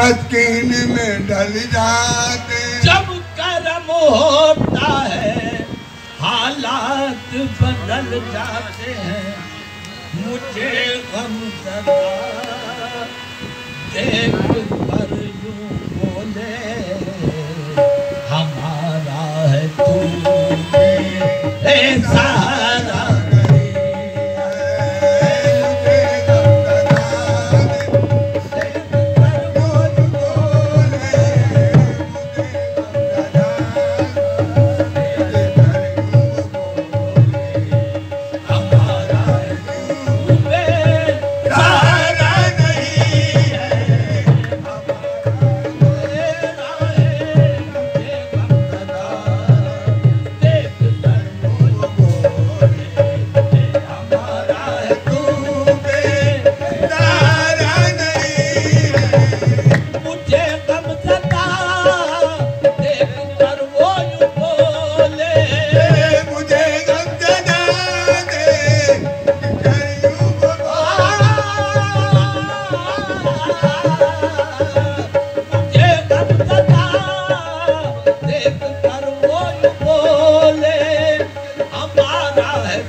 कतकीन में डल जाते। जब कर्म होता है, हालात बदल जाते हैं। मुझे गम देख पर यूँ बोले, हमारा है तू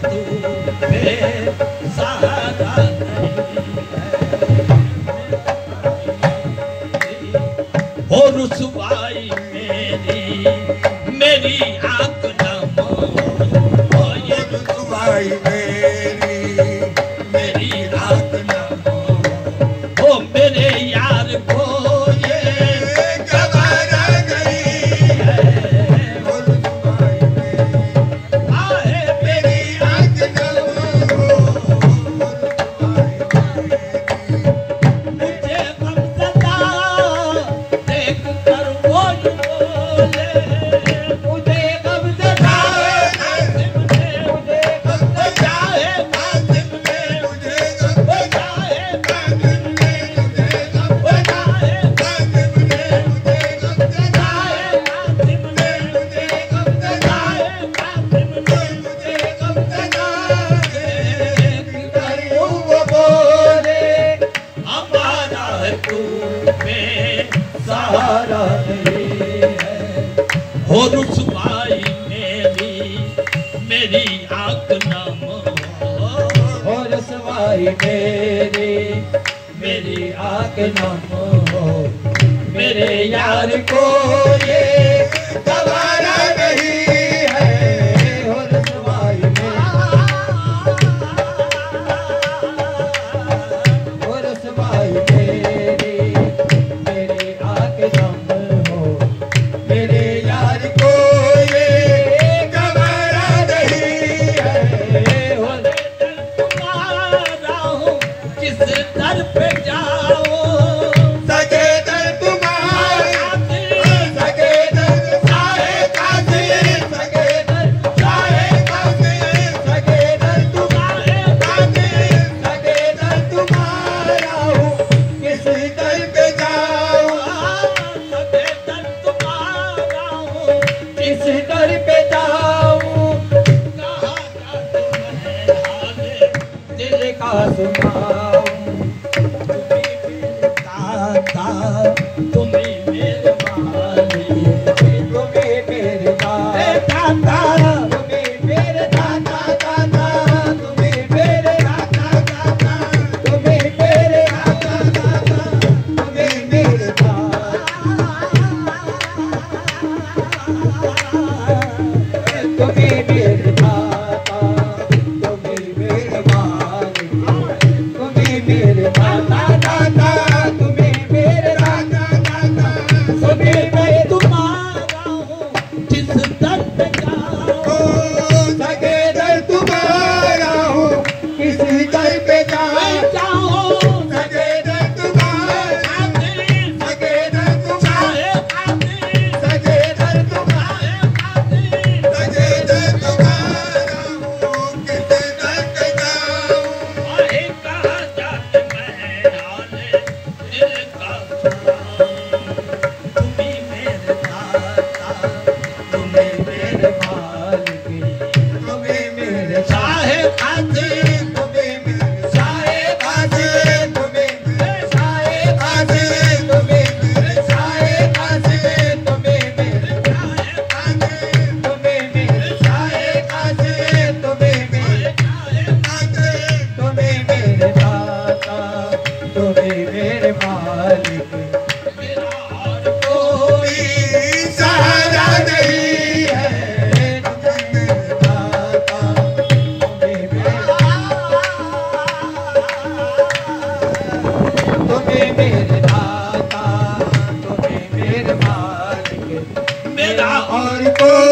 तू मेरे साथ रुसवाई मेरी मेरी आँख नम हो रुसवाई मेरी मेरी आँख नम हो मेरे यार को Hare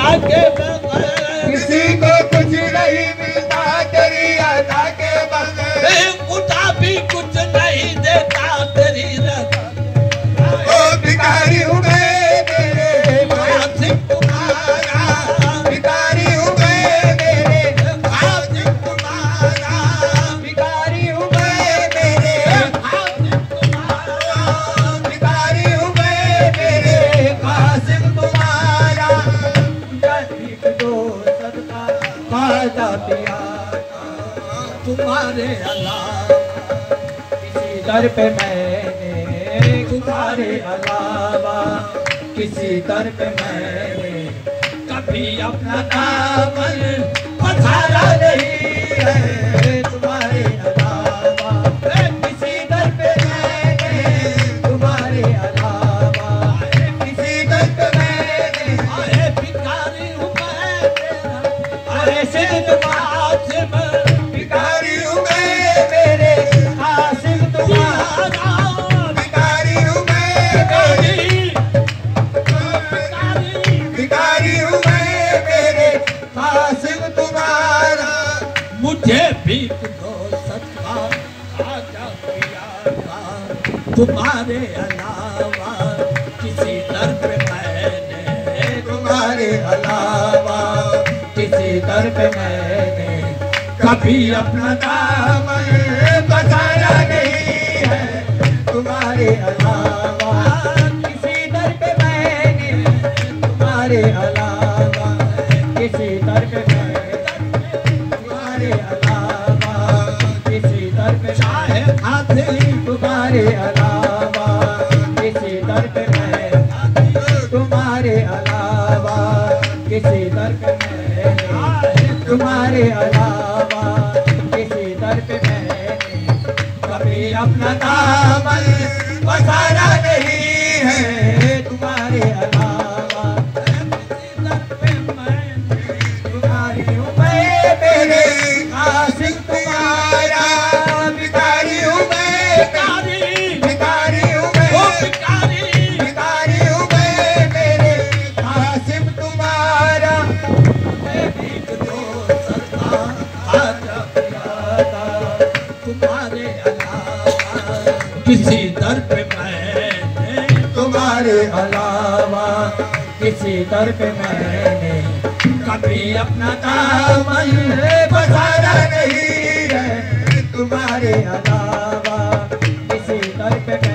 अदा के तुम्हारे अलावा। किसी दर पे मैंने कभी अपना दामन पसारा नहीं है मुझे भी दो सत्ता आजा पिया तुम्हारे अलावा किसी दर पे मैंने, तुम्हारे अलावा किसी दर पे मैंने कभी अपना दामन बसाया नहीं है। तुम्हारे अलावा किसी दर पे मैं? तुम्हारे अलावा किसी दर पे मैंने कभी अपना दामन पसारा नहीं है। तुम्हारे अलावा तुम्हारे अलावा, किसी दर पे मैंने कभी अपना दामन बसारा नहीं है। तुम्हारे अलावा, किसी दर पे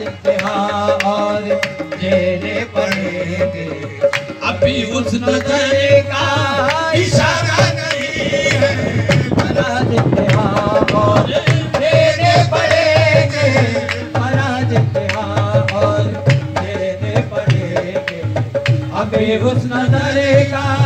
इम्तिहान और देने पड़ेंगे। अभी उस नज़र का इशारा नहीं है। फराज इम्तिहान और अभी उस नज़र का